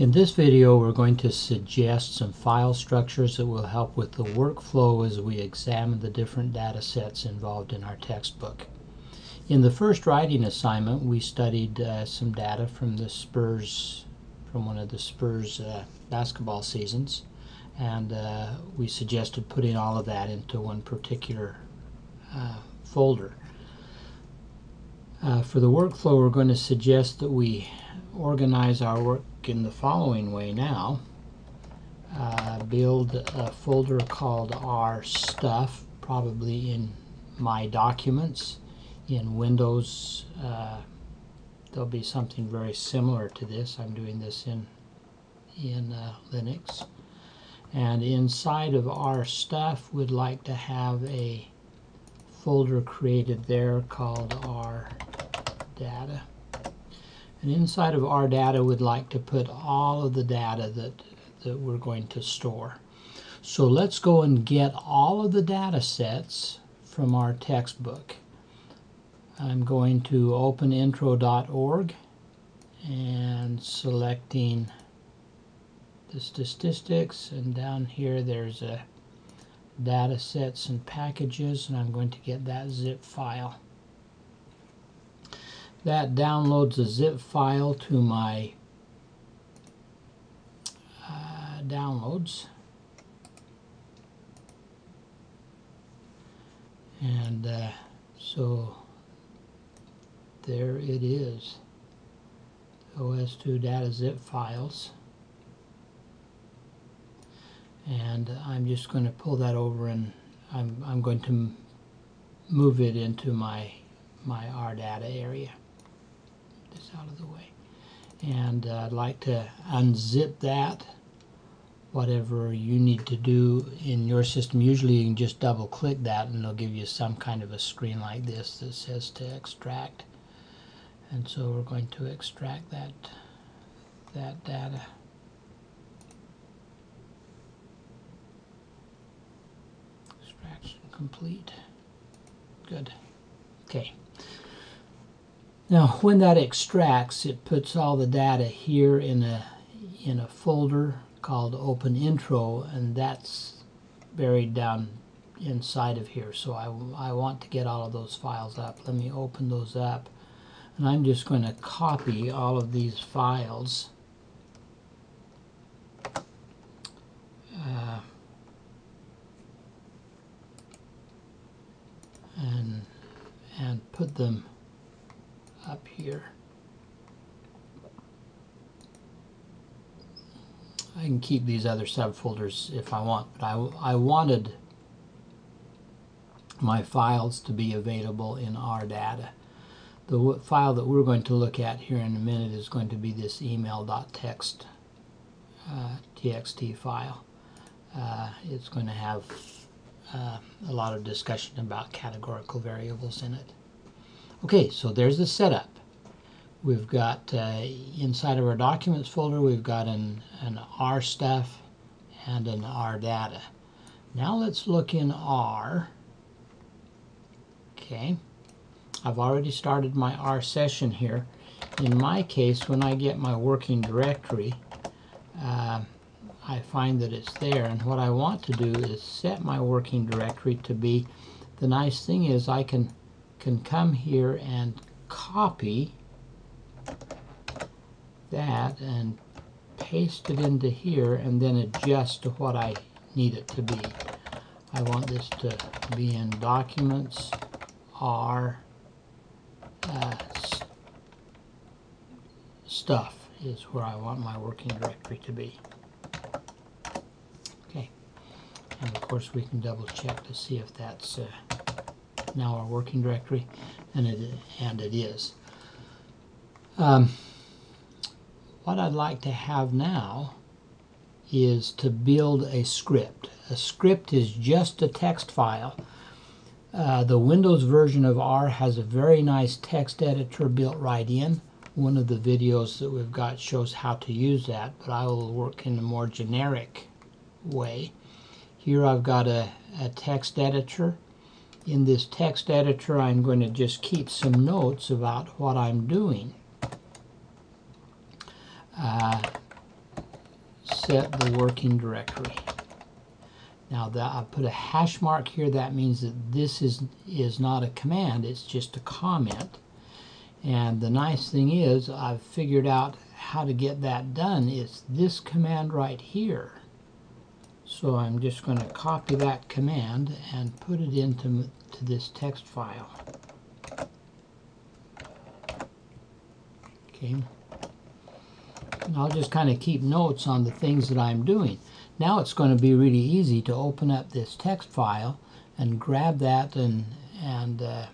In this video we're going to suggest some file structures that will help with the workflow as we examine the different data sets involved in our textbook. In the first writing assignment we studied uh, some data from the Spurs, from one of the Spurs uh, basketball seasons and uh, we suggested putting all of that into one particular uh, folder. Uh, for the workflow we're going to suggest that we organize our work in the following way now. Uh, build a folder called R stuff, probably in my documents. In Windows, uh, there'll be something very similar to this. I'm doing this in in uh, Linux. And inside of R stuff, we'd like to have a folder created there called R data. And inside of R data, we'd like to put all of the data that, that we're going to store. So let's go and get all of the data sets from our textbook. I'm going to openintro.org and selecting the statistics and down here there's a data sets and packages and I'm going to get that zip file. That downloads a zip file to my uh, downloads. And uh, so there it is. OS2 data zip files. And I'm just going to pull that over and I'm, I'm going to move it into my my RData area this out of the way. And uh, I'd like to unzip that, whatever you need to do in your system. Usually you can just double click that and it'll give you some kind of a screen like this that says to extract. And so we're going to extract that, that data. Extraction complete. Good. Okay. Now when that extracts it puts all the data here in a in a folder called open intro and that's buried down inside of here. So I, I want to get all of those files up. Let me open those up and I'm just going to copy all of these files. Uh, and and put them up here. I can keep these other subfolders if I want, but I, I wanted my files to be available in R data. The file that we're going to look at here in a minute is going to be this email.txt uh, txt file. Uh, it's going to have uh, a lot of discussion about categorical variables in it. Okay, so there's the setup. We've got uh, inside of our documents folder, we've got an, an R stuff and an R data. Now let's look in R. Okay, I've already started my R session here. In my case, when I get my working directory, uh, I find that it's there. And what I want to do is set my working directory to be, the nice thing is I can can come here and copy that and paste it into here and then adjust to what I need it to be. I want this to be in documents R uh, stuff is where I want my working directory to be. Okay, and of course we can double check to see if that's uh, now our working directory, and it, and it is. Um, what I'd like to have now is to build a script. A script is just a text file. Uh, the Windows version of R has a very nice text editor built right in. One of the videos that we've got shows how to use that, but I will work in a more generic way. Here I've got a, a text editor in this text editor I'm going to just keep some notes about what I'm doing. Uh, set the working directory. Now that I put a hash mark here, that means that this is, is not a command, it's just a comment. And the nice thing is I've figured out how to get that done. It's this command right here. So I'm just going to copy that command and put it into to this text file. Okay. And I'll just kind of keep notes on the things that I'm doing. Now it's going to be really easy to open up this text file and grab that and and uh,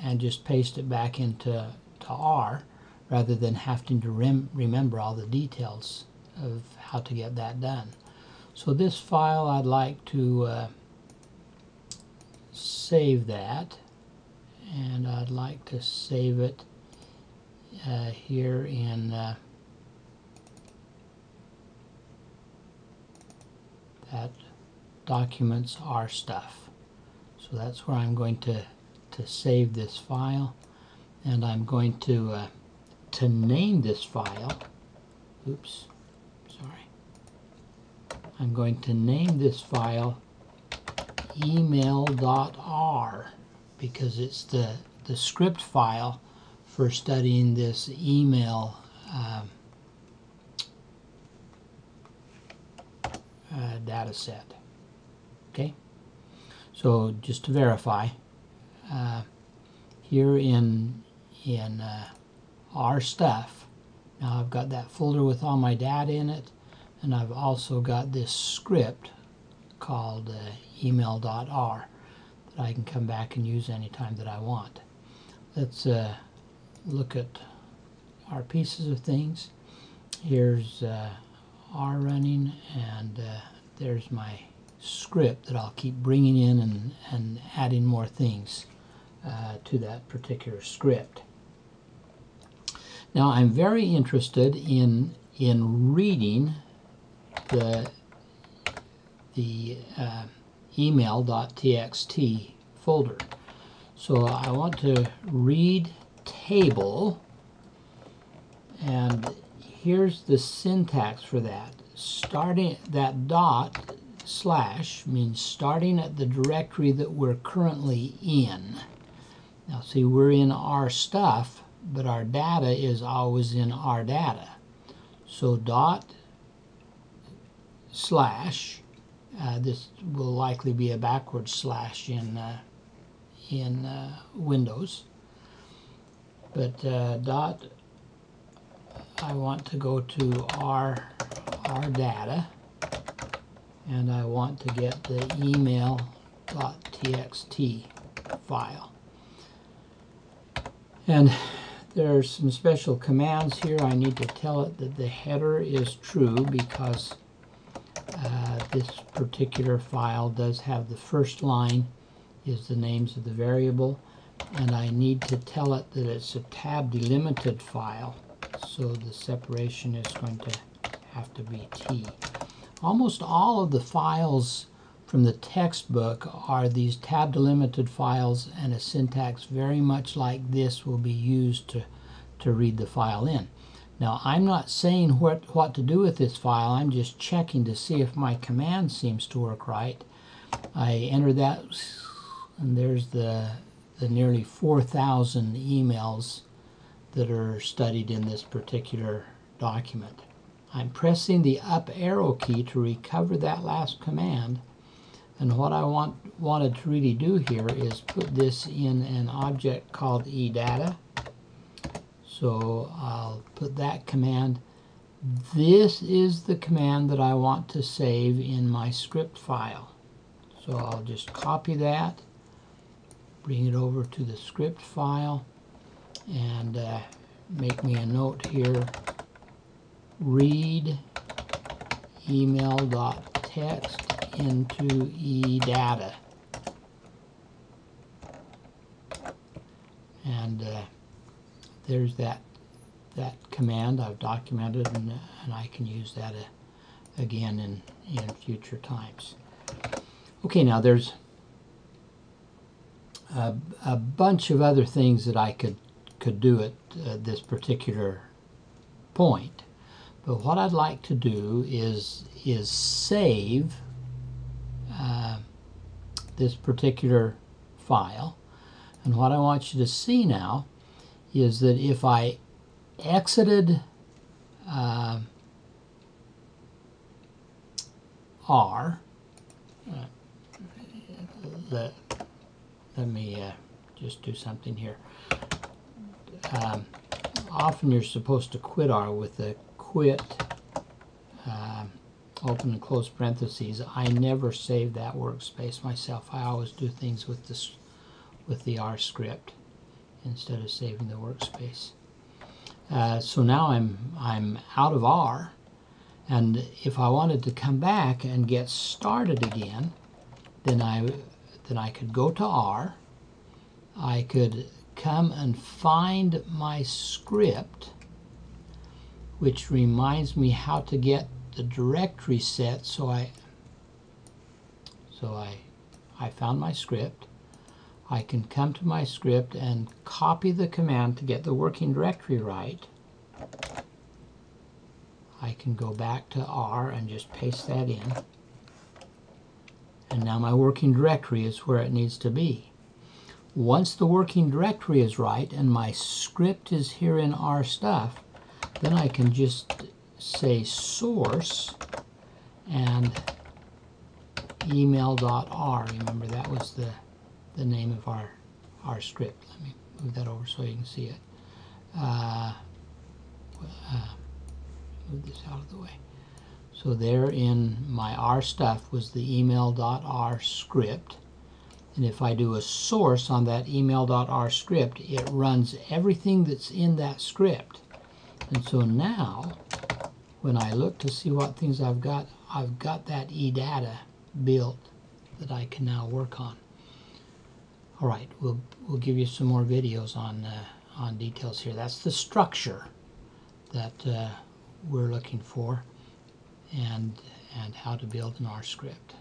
and just paste it back into to R rather than having to rem remember all the details of how to get that done. So this file I'd like to uh, save that. And I'd like to save it uh, here in uh, that documents R stuff. So that's where I'm going to, to save this file. And I'm going to uh, to name this file. Oops I'm going to name this file email.r because it's the the script file for studying this email um, uh, data set. Okay, so just to verify, uh, here in in uh, R stuff, now I've got that folder with all my data in it, and I've also got this script called uh, email.r that I can come back and use anytime that I want. Let's uh, look at our pieces of things. Here's uh, R running and uh, there's my script that I'll keep bringing in and, and adding more things uh, to that particular script. Now I'm very interested in in reading the the uh, email.txt folder. So I want to read table and here's the syntax for that. Starting that dot slash means starting at the directory that we're currently in. Now see we're in R stuff but our data is always in R data. So dot slash, uh, this will likely be a backward slash in, uh, in uh, Windows, but uh, dot, I want to go to our, our data, and I want to get the email.txt file. And there's some special commands here. I need to tell it that the header is true because uh, this particular file does have the first line is the names of the variable and I need to tell it that it's a tab delimited file so the separation is going to have to be T. Almost all of the files from the textbook are these tab delimited files and a syntax very much like this will be used to, to read the file in. Now I'm not saying what, what to do with this file, I'm just checking to see if my command seems to work right. I enter that and there's the, the nearly 4,000 emails that are studied in this particular document. I'm pressing the up arrow key to recover that last command and what I want wanted to really do here is put this in an object called edata. So I'll put that command. This is the command that I want to save in my script file. So I'll just copy that, bring it over to the script file, and uh, make me a note here. Read email.text into eData. And uh, there's that that command I've documented and, and I can use that uh, again in, in future times. Okay, now there's a, a, bunch of other things that I could could do at uh, this particular point. But what I'd like to do is is save uh, this particular file. And what I want you to see now is that if I exited uh, R, uh, let, let me uh, just do something here. Um, often you're supposed to quit R with the quit um, open and close parentheses. I never save that workspace myself. I always do things with this with the R script instead of saving the workspace. Uh, so now I'm I'm out of R, and if I wanted to come back and get started again, then I then I could go to R. I could come and find my script, which reminds me how to get the directory set. So I so I I found my script. I can come to my script and copy the command to get the working directory right. I can go back to R and just paste that in. And now my working directory is where it needs to be. Once the working directory is right and my script is here in R stuff, then I can just say source and email.r. Remember that was the the name of our, our script. Let me move that over so you can see it. Uh, uh, move this out of the way. So there in my R stuff was the email.r script. And if I do a source on that email.r script, it runs everything that's in that script. And so now, when I look to see what things I've got, I've got that eData built that I can now work on. All right, we'll we'll give you some more videos on uh, on details here. That's the structure that uh, we're looking for, and and how to build an R script.